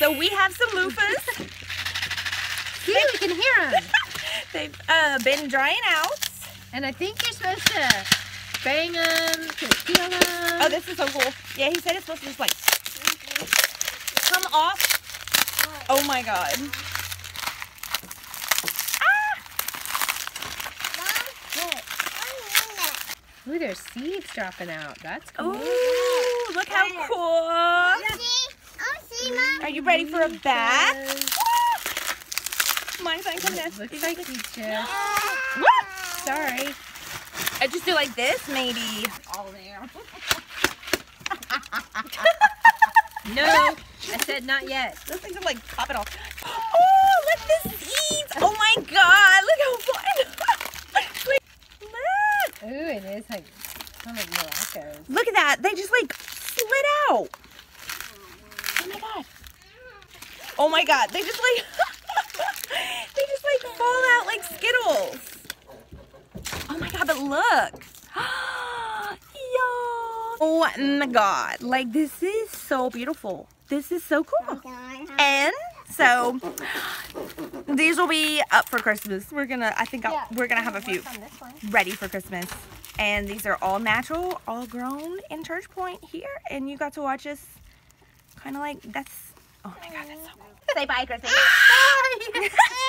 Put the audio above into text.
So we have some loofahs. See, we can hear them. They've uh, been drying out. And I think you're supposed to bang them, to peel them. Oh, this is so cool. Yeah, he said it's supposed to just like come off. Oh my god. Ooh, there's seeds dropping out. That's cool. Ooh, look how cool. Are you ready for a bath? Mine's not coming in. Looks like you just. What? Sorry. I just do like this, maybe. All there. no, I said not yet. Those things are like popping off. Oh, look the seeds. Oh my god, look how fun. Wait, look. Ooh, it is like kind of like maracas. Look at that. They just like slid out. Oh my god. Oh my god. They just like they just like fall out like Skittles. Oh my god, but look. Yo. Oh my god. Like this is so beautiful. This is so cool. And so these will be up for Christmas. We're gonna I think I'll, we're gonna have a few ready for Christmas. And these are all natural, all grown in Church Point here. And you got to watch us kind of like, that's, oh my God, that's so cool. Say bye, Chrissy. Bye.